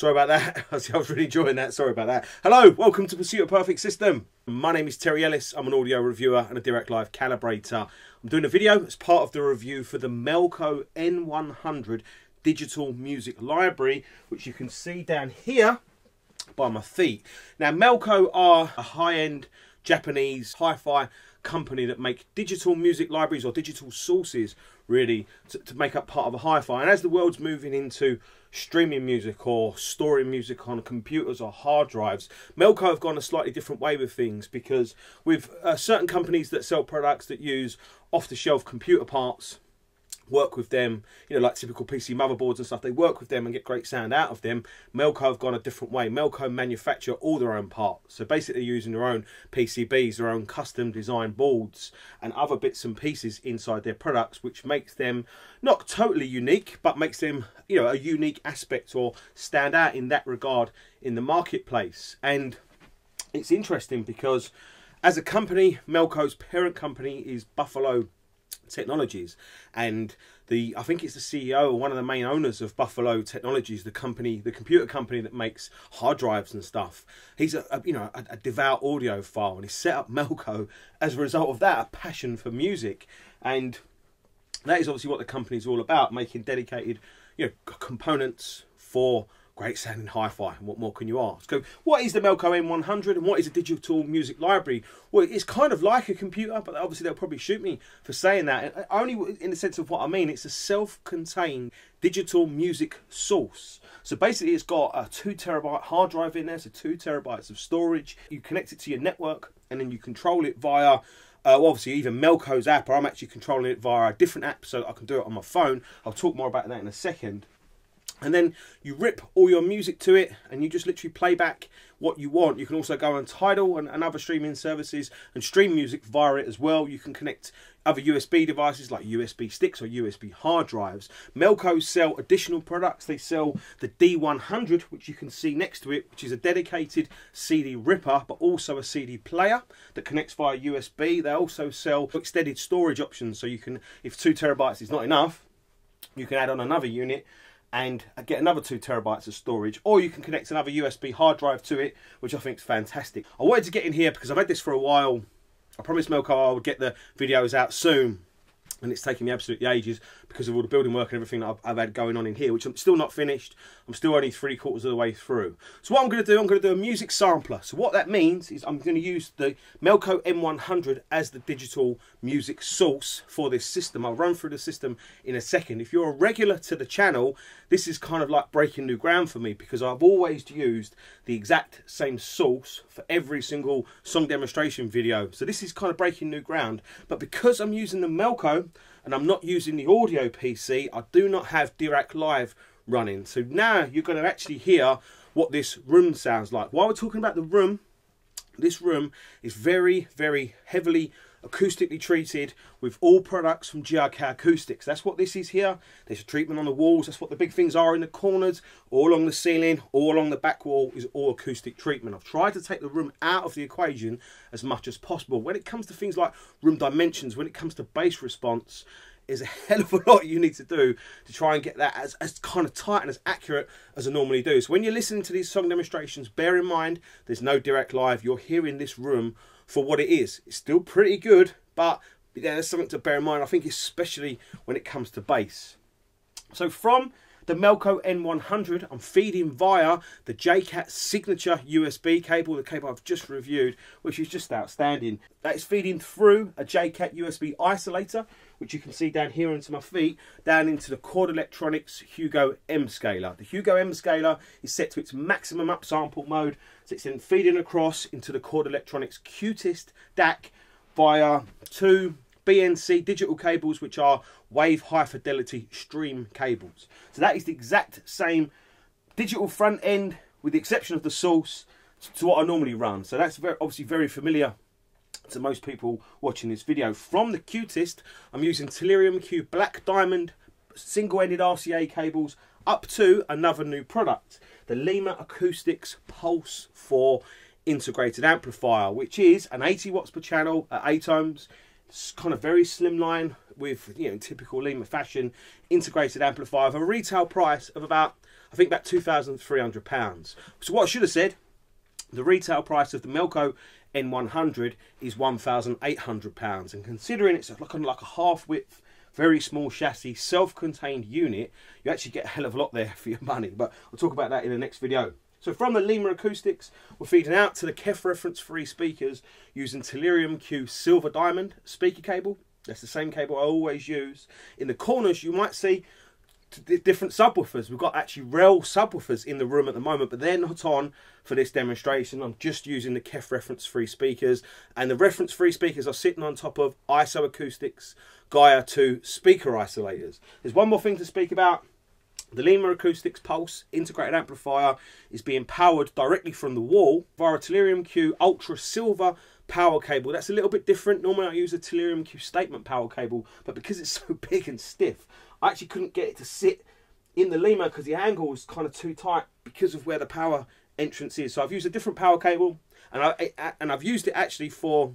Sorry about that. I was really enjoying that. Sorry about that. Hello, welcome to Pursuit of Perfect System. My name is Terry Ellis. I'm an audio reviewer and a Dirac Live calibrator. I'm doing a video as part of the review for the Melco N100 digital music library, which you can see down here by my feet. Now, Melco are a high-end Japanese hi-fi company that make digital music libraries or digital sources really to, to make up part of a hi-fi. And as the world's moving into streaming music or storing music on computers or hard drives, Melco have gone a slightly different way with things because with uh, certain companies that sell products that use off-the-shelf computer parts work with them, you know, like typical PC motherboards and stuff. They work with them and get great sound out of them. Melco have gone a different way. Melco manufacture all their own parts. So basically using their own PCBs, their own custom design boards and other bits and pieces inside their products, which makes them not totally unique, but makes them, you know, a unique aspect or stand out in that regard in the marketplace. And it's interesting because as a company, Melco's parent company is Buffalo Technologies, and the I think it's the CEO or one of the main owners of Buffalo Technologies, the company, the computer company that makes hard drives and stuff. He's a, a you know a, a, devout audiophile, and he set up Melco as a result of that, a passion for music, and that is obviously what the company is all about, making dedicated you know components for great sounding hi-fi. What more can you ask? What is the Melco N100 and what is a digital music library? Well, it's kind of like a computer, but obviously they'll probably shoot me for saying that. Only in the sense of what I mean. It's a self-contained digital music source. So basically it's got a two terabyte hard drive in there, so two terabytes of storage. You connect it to your network and then you control it via uh, well, obviously, even Melco's app, or I'm actually controlling it via a different app so I can do it on my phone. I'll talk more about that in a second and then you rip all your music to it and you just literally play back what you want. You can also go on tidal and, and, other streaming services and stream music via it as well. You can connect other usb devices like usb sticks or usb hard drives. Melco sell additional products. They sell the d100 which you can see next to it which is a dedicated cd ripper but also a cd player that connects via usb they also sell extended storage options. So you can if two terabytes is not enough you can add on another unit and get another two terabytes of storage or you can connect another USB hard drive to it which I think is fantastic. I wanted to get in here because I've had this for a while. I promised Melco I would get the videos out soon and it's taken me absolutely ages because of all the building work and everything that I've, I've, had going on in here, which I'm still not finished. I'm still only three quarters of the way through. So what I'm going to do, I'm going to do a music sampler. So what that means is I'm going to use the Melco N100 as the digital music source for this system. I'll run through the system in a second. If you're a regular to the channel, this is kind of like breaking new ground for me because I've always used the exact same source for every single song demonstration video. So this is kind of breaking new ground. But because I'm using the Melco, and I'm not using the audio PC, I do not have Dirac Live running. So now you're going to actually hear what this room sounds like. While we're talking about the room, this room is very, very heavily acoustically treated with all products from GIK Acoustics. That's what this is here. There's a treatment on the walls. That's what the big things are in the corners, all along the ceiling, all along the back wall is all acoustic treatment. I've tried to take the room out of the equation as much as possible. When it comes to things like room dimensions, when it comes to bass response, is a hell of a lot you need to do to try and get that as, as kind of tight and as accurate as I normally do. So when you're listening to these song demonstrations, bear in mind there's no Dirac Live. You're hearing this room for what it is. It's still pretty good, but yeah, there's something to bear in mind, I think, especially when it comes to bass. So from the Melco N100, I'm feeding via the JCAT signature USB cable, the cable I've just reviewed, which is just outstanding. That is feeding through a JCAT USB isolator, which you can see down here into my feet, down into the Chord Electronics Hugo M scaler. The Hugo M scaler is set to its maximum upsample mode, so it's then feeding across into the Chord Electronics Qutest DAC via two BNC digital cables, which are wave high fidelity stream cables. So that is the exact same digital front end, with the exception of the source, to what I normally run. So that's very, obviously very familiar to most people watching this video. From the Qutest, I'm using Tellurium Q Black Diamond single-ended RCA cables up to another new product, the Leema Acoustics Pulse 4 integrated amplifier, which is an 80 watts per channel at 8 ohms. It's kind of very slimline with you know typical Leema fashion integrated amplifier of a retail price of about I think about two thousand three hundred pounds. So what I should have said, the retail price of the Melco N100 is one thousand eight hundred pounds, and considering it's like on like a half width very small chassis, self-contained unit, you actually get a hell of a lot there for your money. But I'll talk about that in the next video. So from the Leema Acoustics, we're feeding out to the KEF reference free speakers using Tellurium Q Silver Diamond speaker cable. That's the same cable I always use. In the corners, you might see different subwoofers. We've got actually REL subwoofers in the room at the moment, but they're not on for this demonstration. I'm just using the KEF reference free speakers, and the reference free speakers are sitting on top of ISO Acoustics Gaia 2 speaker isolators. There's one more thing to speak about. The Leema Acoustics Pulse integrated amplifier is being powered directly from the wall via a Tellurium Q Ultra Silver power cable. That's a little bit different. Normally I use a Tellurium Q statement power cable, but because it's so big and stiff, I actually couldn't get it to sit in the Leema because the angle was kind of too tight because of where the power entrance is. So I've used a different power cable, and I and I've used it actually for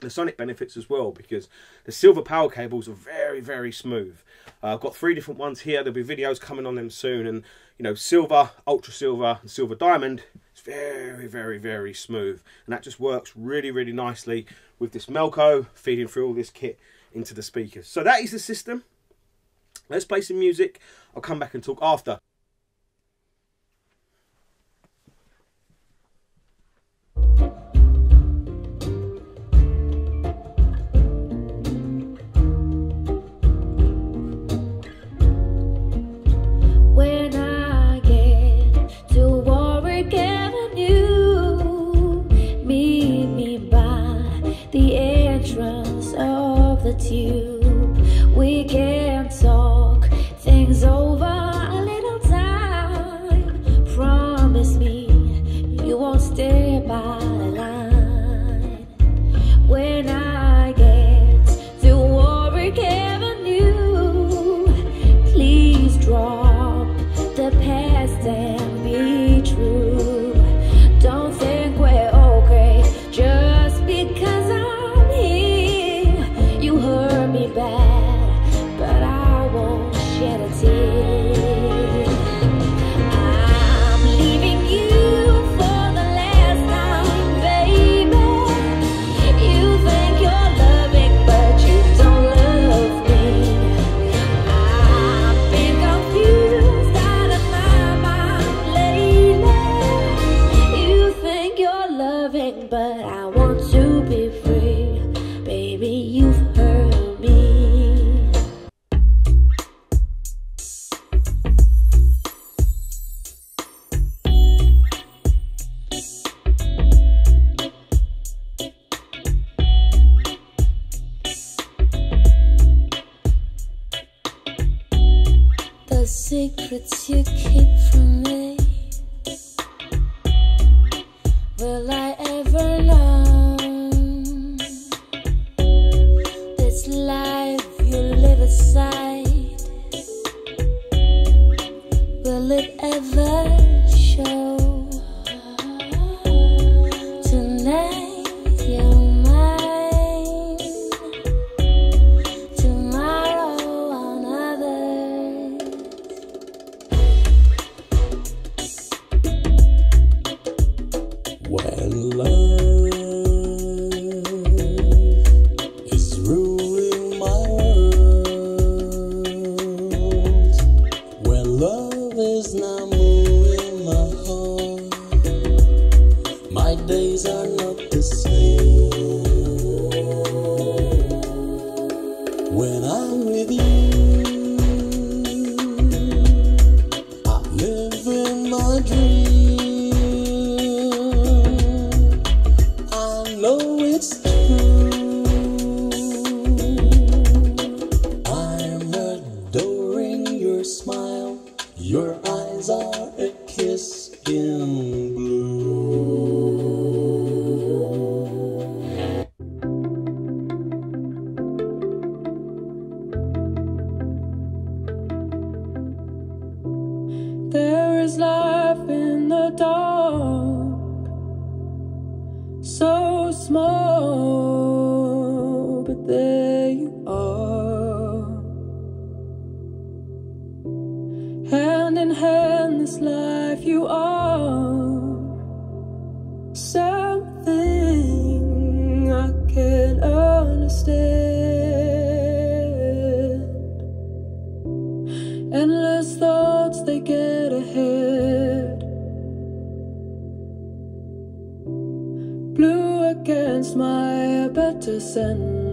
the sonic benefits as well because the silver power cables are very very smooth. Uh, i've got three different ones here. There'll be videos coming on them soon and you know silver ultra silver and silver diamond it's very very very smooth and that just works really really nicely with this melco feeding through all this kit into the speakers. So that is the system let's play some music. I'll come back and talk after be bad, but I won't shed a tear. Secrets you keep from me so small, kiss there you Endless thoughts, they get ahead. Blue against my better sense.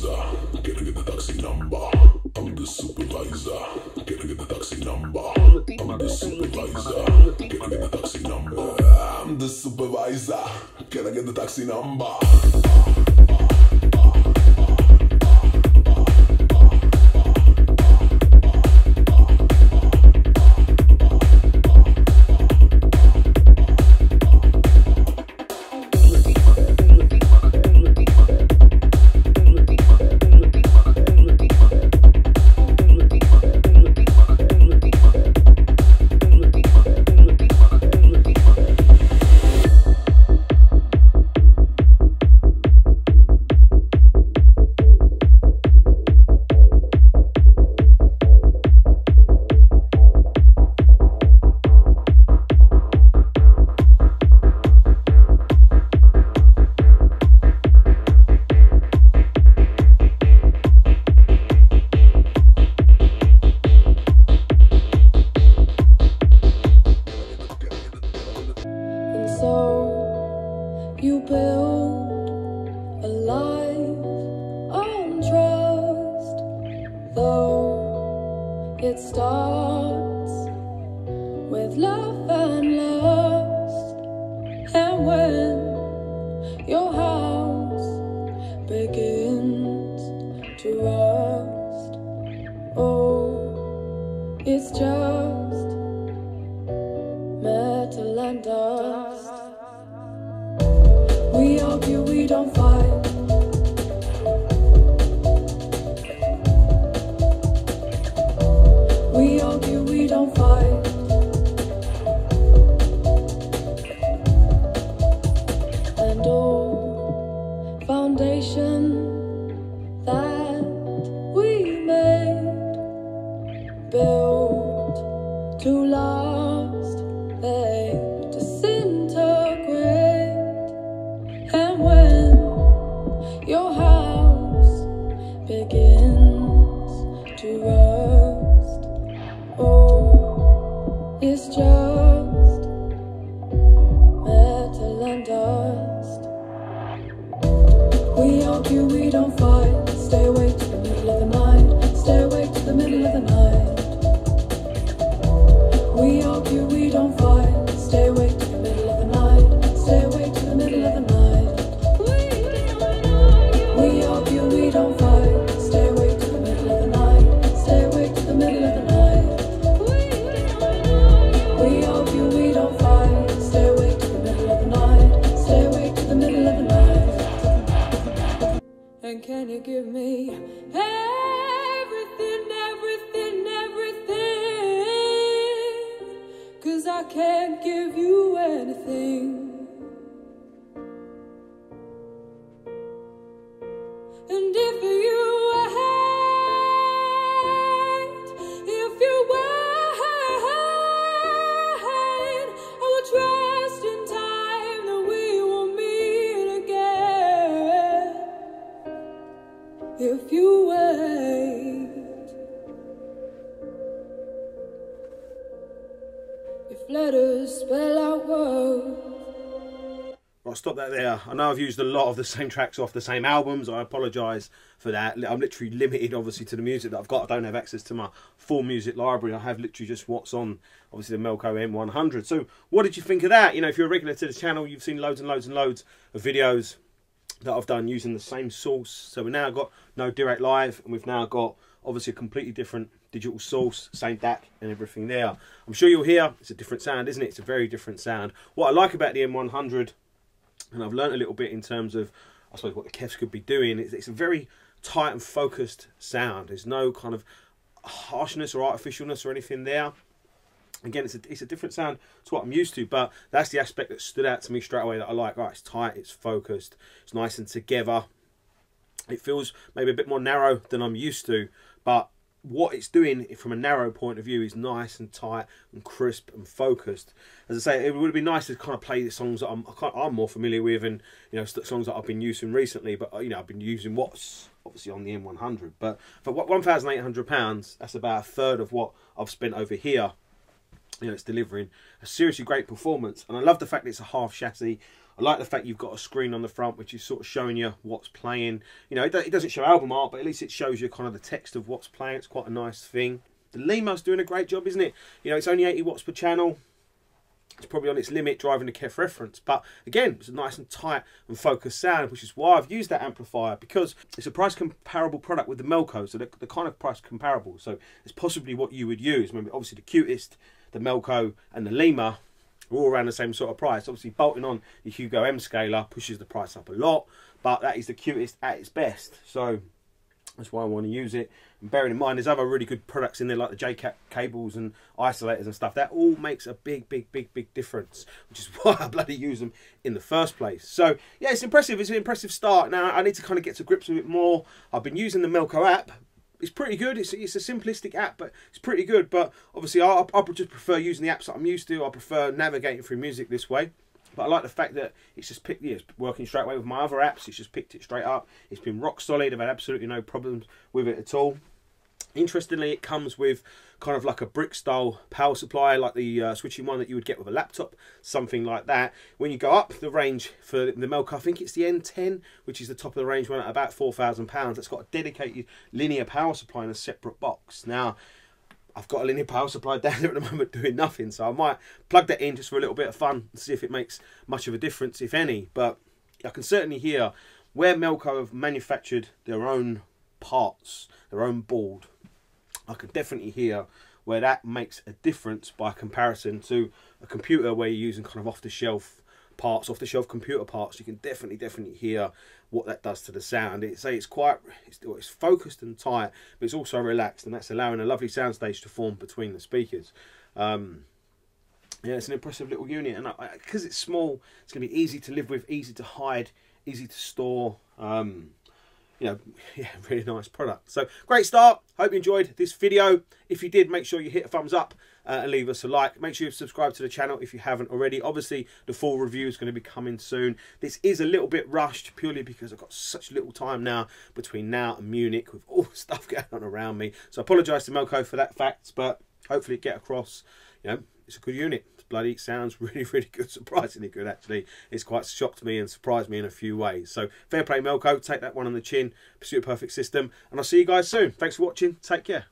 supervisor, gotta get the taxi number. I'm the supervisor, Can I get the taxi number. I'm the supervisor, Can I get the taxi number. I'm the supervisor, Can I get the taxi number. With love and lust, and when built to last, Right, stop that there. I know I've used a lot of the same tracks off the same albums. I apologise for that. I'm literally limited, obviously, to the music that I've got. I don't have access to my full music library. I have literally just what's on, obviously, the Melco N100. So, what did you think of that? You know, if you're a regular to the channel, you've seen loads and loads and loads of videos that I've done using the same source. So we've now got no Dirac Live, and we've now got obviously a completely different digital source, same DAC and everything there. I'm sure you'll hear it's a different sound, isn't it? It's a very different sound. What I like about the N100 and I've learned a little bit in terms of, I suppose, what the KEFs could be doing. It's, it's a very tight and focused sound. There's no kind of harshness or artificialness or anything there. Again, it's a, it's a different sound to what I'm used to, but that's the aspect that stood out to me straight away that I like. Right, it's tight, it's focused, it's nice and together. It feels maybe a bit more narrow than I'm used to, but what it's doing from a narrow point of view is nice and tight and crisp and focused. As I say, it would be nice to kind of play the songs that I'm, I'm more familiar with and you know songs that I've been using recently. But you know I've been using what's obviously on the N100. But for what one thousand eight hundred pounds, that's about a third of what I've spent over here. You know, it's delivering a seriously great performance, and I love the fact it's a half chassis. I like the fact you've got a screen on the front which is sort of showing you what's playing. You know, it, doesn't show album art, but at least it shows you kind of the text of what's playing. It's quite a nice thing. The Leema's doing a great job, isn't it? You know, it's only 80 watts per channel. It's probably on its limit driving the Kef reference, but again, it's a nice and tight and focused sound, which is why I've used that amplifier because it's a price comparable product with the Melco, so they're kind of price comparable. So it's possibly what you would use. Remember, obviously, the Qutest, the Melco, and the Leema are all around the same sort of price. Obviously, bolting on the Hugo M scaler pushes the price up a lot, but that is the Qutest at its best. So that's why I want to use it. And bearing in mind, there's other really good products in there like the JCAT cables and isolators and stuff. That all makes a big, big, big, big difference, which is why I bloody use them in the first place. So yeah, it's impressive. It's an impressive start. Now I need to kind of get to grips with it more. I've been using the Melco app. It's pretty good. It's, it's a simplistic app, but it's pretty good. But obviously, I, I just prefer using the apps that I'm used to. I prefer navigating through music this way. But I like the fact that it's just picked, yeah, it's working straight away with my other apps. It's just picked it straight up. It's been rock solid. I've had absolutely no problems with it at all. Interestingly, it comes with kind of like a brick style power supply, like the uh, switching one that you would get with a laptop, something like that. When you go up the range for the Melco, I think it's the N10, which is the top of the range one at about £4,000. It's got a dedicated linear power supply in a separate box. Now, I've got a linear power supply down there at the moment doing nothing, so I might plug that in just for a little bit of fun and see if it makes much of a difference, if any. But I can certainly hear where Melco have manufactured their own parts, their own board. I can definitely hear where that makes a difference by comparison to a computer where you're using kind of off the shelf parts, off the shelf computer parts. You can definitely, definitely hear what that does to the sound. It say it's quite, it's, it's focused and tight, but it's also relaxed, and that's allowing a lovely soundstage to form between the speakers. Um, yeah, it's an impressive little unit, and because it's small, it's going to be easy to live with, easy to hide, easy to store. Um, you know, yeah, really nice product. So great start. Hope you enjoyed this video. If you did, make sure you hit a thumbs up uh, and leave us a like. Make sure you subscribe to the channel if you haven't already. Obviously, the full review is going to be coming soon. This is a little bit rushed purely because I've got such little time now between now and Munich with all the stuff going on around me. So I apologise to Melco for that fact, but hopefully get across. You know, it's a good unit. Bloody sounds really, really good. Surprisingly good, actually. It's quite shocked me and surprised me in a few ways. So fair play, Melco. Take that one on the chin. Pursue a perfect system. And I'll see you guys soon. Thanks for watching. Take care.